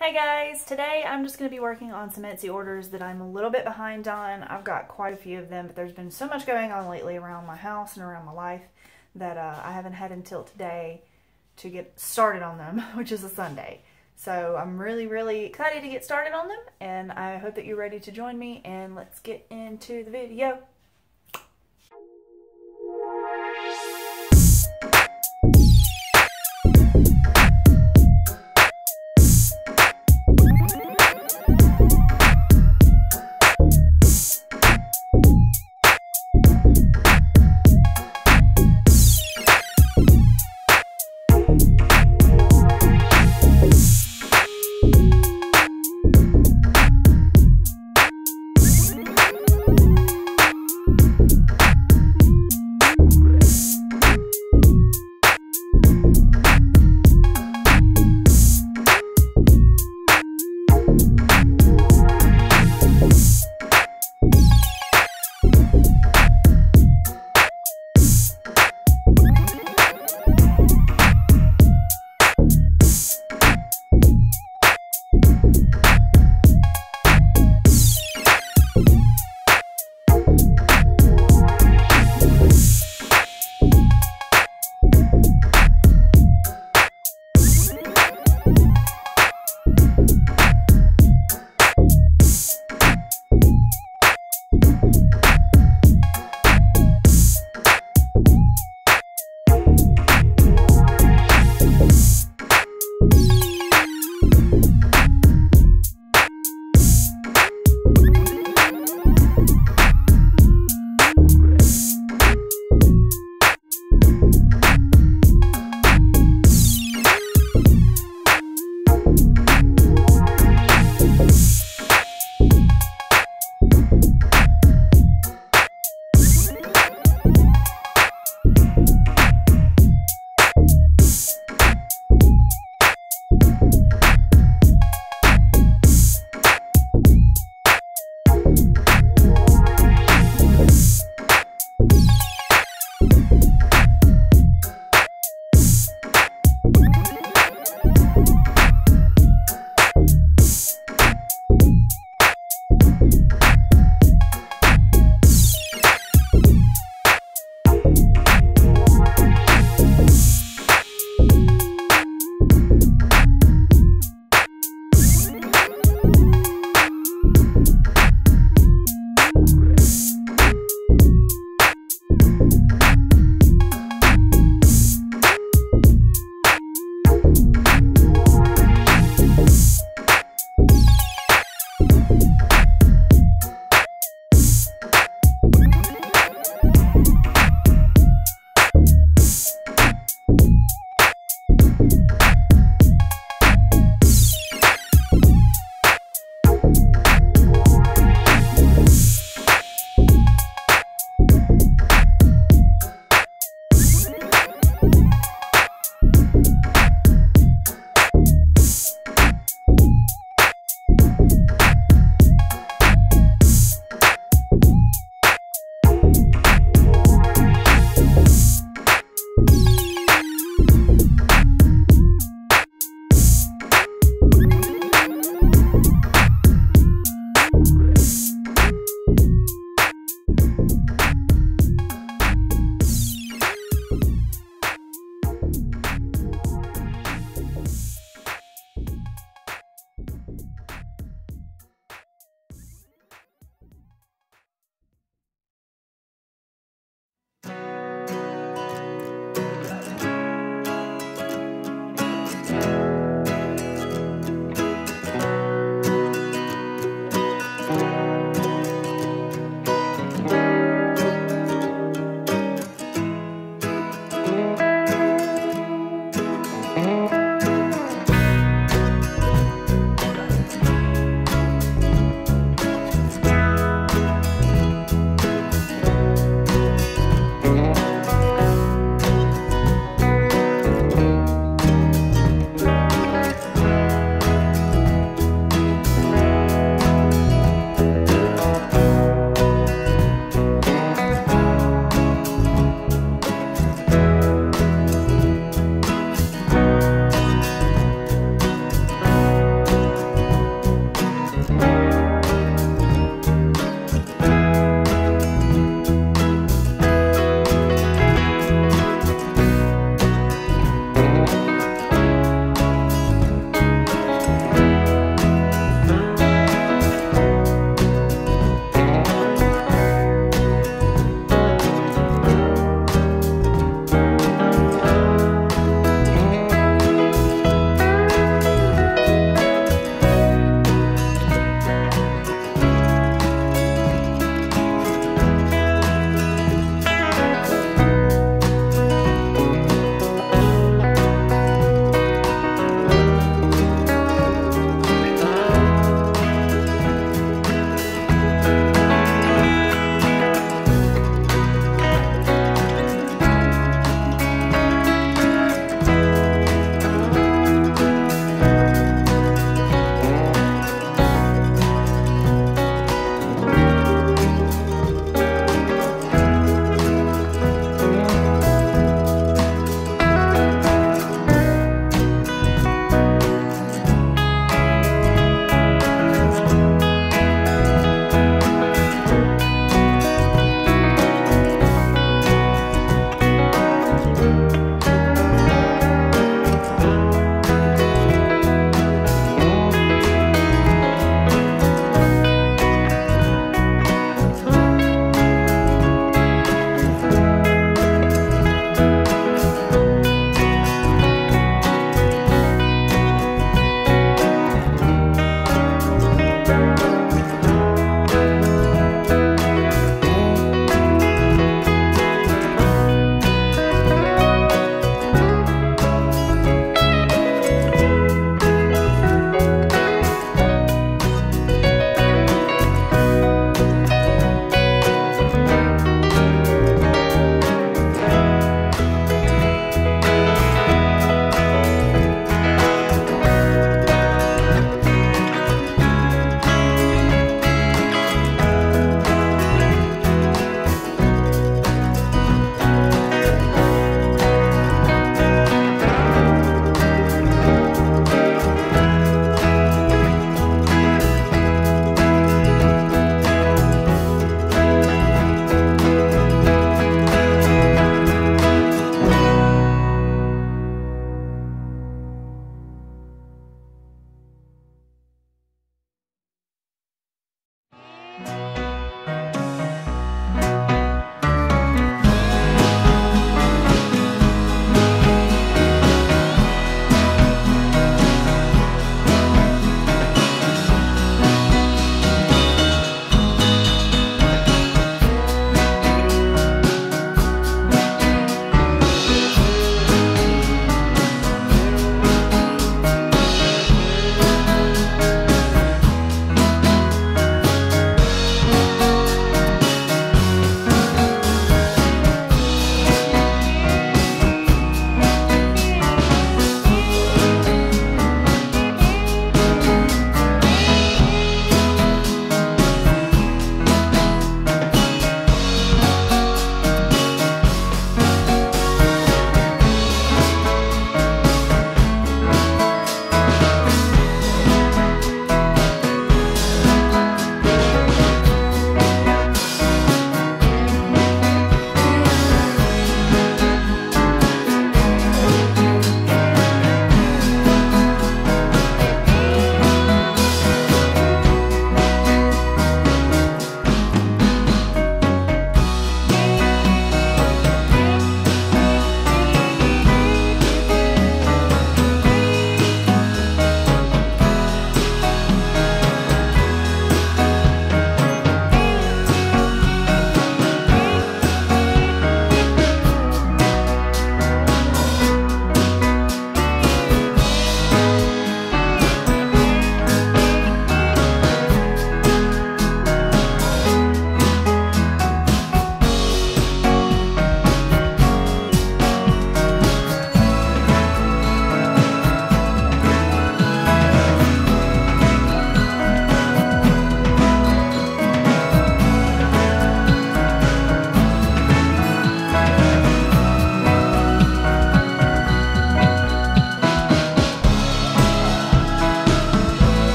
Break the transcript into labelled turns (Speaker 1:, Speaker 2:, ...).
Speaker 1: Hey guys, today I'm just going to be working on some Etsy orders that I'm a little bit behind on. I've got quite a few of them, but there's been so much going on lately around my house and around my life that uh, I haven't had until today to get started on them, which is a Sunday. So I'm really, really excited to get started on them, and I hope that you're ready to join me, and let's get into the video.